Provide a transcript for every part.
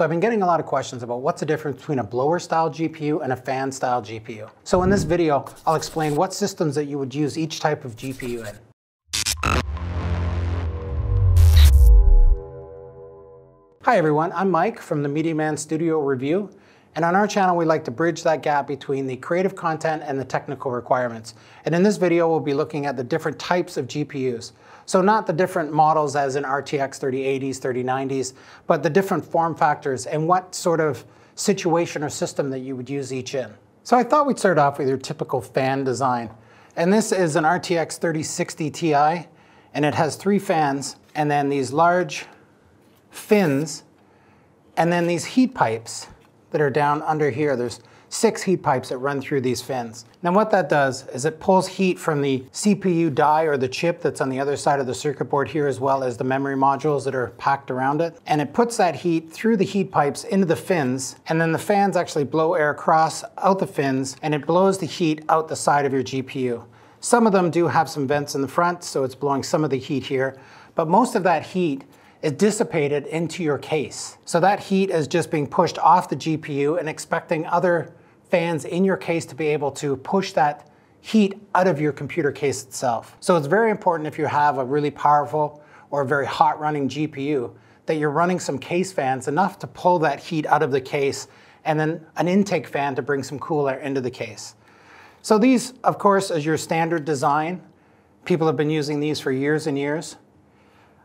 So I've been getting a lot of questions about what's the difference between a blower style GPU and a fan style GPU. So in this video, I'll explain what systems that you would use each type of GPU in. Hi everyone, I'm Mike from the Media Man Studio Review. And on our channel, we like to bridge that gap between the creative content and the technical requirements. And in this video, we'll be looking at the different types of GPUs. So not the different models as in RTX 3080s, 3090s, but the different form factors and what sort of situation or system that you would use each in. So I thought we'd start off with your typical fan design. And this is an RTX 3060 Ti, and it has three fans, and then these large fins, and then these heat pipes that are down under here. There's six heat pipes that run through these fins. Now what that does is it pulls heat from the CPU die or the chip that's on the other side of the circuit board here as well as the memory modules that are packed around it. And it puts that heat through the heat pipes into the fins and then the fans actually blow air across out the fins and it blows the heat out the side of your GPU. Some of them do have some vents in the front so it's blowing some of the heat here, but most of that heat is dissipated into your case. So that heat is just being pushed off the GPU and expecting other fans in your case to be able to push that heat out of your computer case itself. So it's very important if you have a really powerful or a very hot running GPU that you're running some case fans enough to pull that heat out of the case and then an intake fan to bring some cool air into the case. So these, of course, is your standard design. People have been using these for years and years.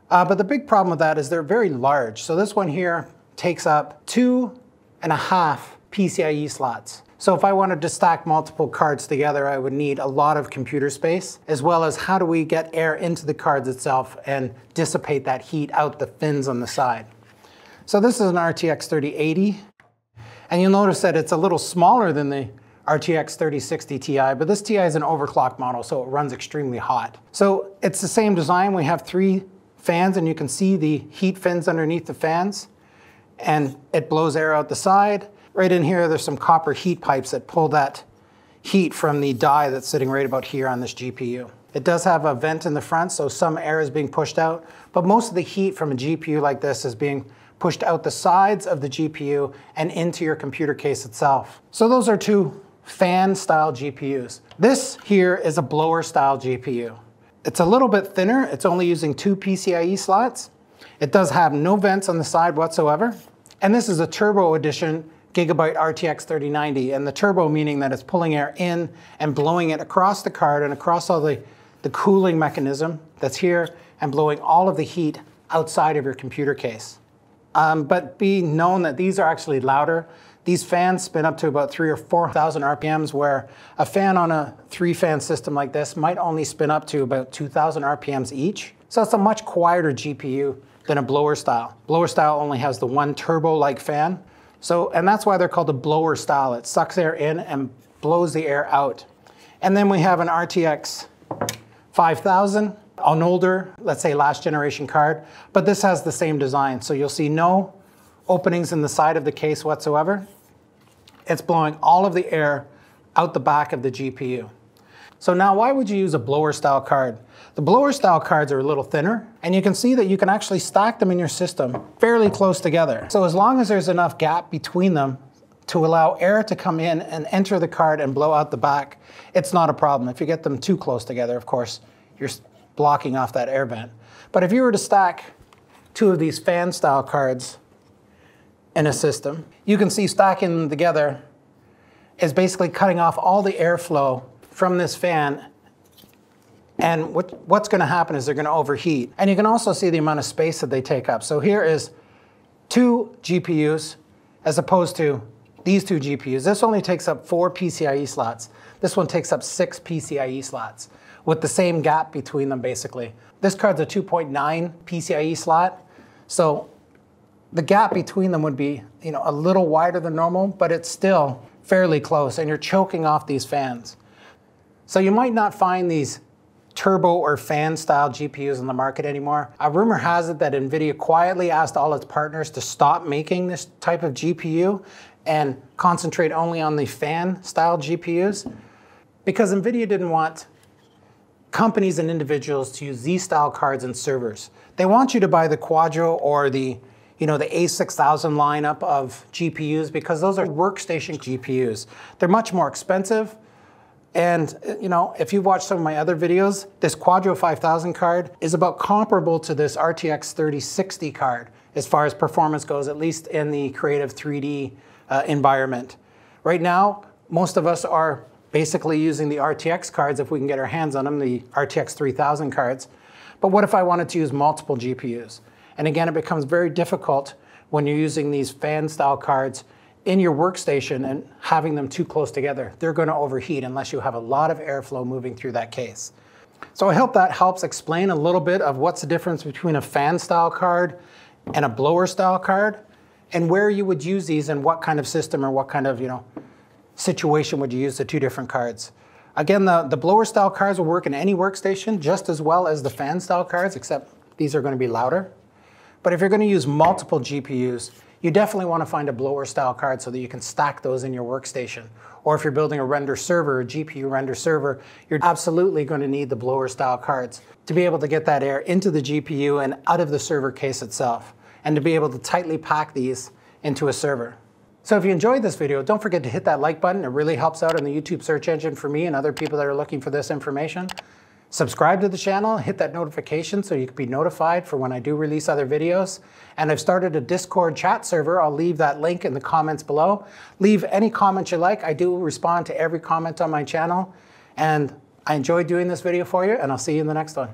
Uh, but the big problem with that is they're very large. So this one here takes up two and a half PCIe slots. So if I wanted to stack multiple cards together, I would need a lot of computer space, as well as how do we get air into the cards itself and dissipate that heat out the fins on the side. So this is an RTX 3080, and you'll notice that it's a little smaller than the RTX 3060 Ti, but this Ti is an overclock model, so it runs extremely hot. So it's the same design. We have three fans, and you can see the heat fins underneath the fans, and it blows air out the side. Right in here, there's some copper heat pipes that pull that heat from the die that's sitting right about here on this GPU. It does have a vent in the front, so some air is being pushed out, but most of the heat from a GPU like this is being pushed out the sides of the GPU and into your computer case itself. So those are two fan style GPUs. This here is a blower style GPU. It's a little bit thinner. It's only using two PCIe slots. It does have no vents on the side whatsoever. And this is a turbo edition Gigabyte RTX 3090, and the turbo meaning that it's pulling air in and blowing it across the card and across all the, the cooling mechanism that's here and blowing all of the heat outside of your computer case. Um, but be known that these are actually louder. These fans spin up to about three or 4,000 RPMs, where a fan on a three fan system like this might only spin up to about 2,000 RPMs each. So it's a much quieter GPU than a blower style. Blower style only has the one turbo-like fan, so, and that's why they're called a blower style. It sucks air in and blows the air out. And then we have an RTX 5000, an older, let's say last generation card, but this has the same design. So you'll see no openings in the side of the case whatsoever. It's blowing all of the air out the back of the GPU. So now why would you use a blower style card? The blower style cards are a little thinner and you can see that you can actually stack them in your system fairly close together. So as long as there's enough gap between them to allow air to come in and enter the card and blow out the back, it's not a problem. If you get them too close together, of course, you're blocking off that air vent. But if you were to stack two of these fan style cards in a system, you can see stacking them together is basically cutting off all the airflow from this fan and what, what's going to happen is they're going to overheat. And you can also see the amount of space that they take up. So here is two GPUs as opposed to these two GPUs. This only takes up four PCIe slots. This one takes up six PCIe slots with the same gap between them basically. This card's a 2.9 PCIe slot. So the gap between them would be you know, a little wider than normal, but it's still fairly close and you're choking off these fans. So you might not find these turbo or fan style GPUs on the market anymore. A rumor has it that NVIDIA quietly asked all its partners to stop making this type of GPU and concentrate only on the fan style GPUs because NVIDIA didn't want companies and individuals to use these style cards and servers. They want you to buy the Quadro or the you know, the A6000 lineup of GPUs because those are workstation GPUs. They're much more expensive. And you know, if you've watched some of my other videos, this Quadro 5000 card is about comparable to this RTX 3060 card as far as performance goes, at least in the creative 3D uh, environment. Right now, most of us are basically using the RTX cards if we can get our hands on them, the RTX 3000 cards. But what if I wanted to use multiple GPUs? And again, it becomes very difficult when you're using these fan style cards in your workstation and having them too close together. They're going to overheat unless you have a lot of airflow moving through that case. So I hope that helps explain a little bit of what's the difference between a fan style card and a blower style card and where you would use these and what kind of system or what kind of you know situation would you use the two different cards. Again, the, the blower style cards will work in any workstation just as well as the fan style cards, except these are going to be louder. But if you're going to use multiple GPUs, you definitely want to find a blower style card so that you can stack those in your workstation. Or if you're building a render server, a GPU render server, you're absolutely going to need the blower style cards to be able to get that air into the GPU and out of the server case itself, and to be able to tightly pack these into a server. So if you enjoyed this video, don't forget to hit that like button. It really helps out in the YouTube search engine for me and other people that are looking for this information. Subscribe to the channel, hit that notification so you can be notified for when I do release other videos. And I've started a Discord chat server. I'll leave that link in the comments below. Leave any comments you like. I do respond to every comment on my channel. And I enjoyed doing this video for you, and I'll see you in the next one.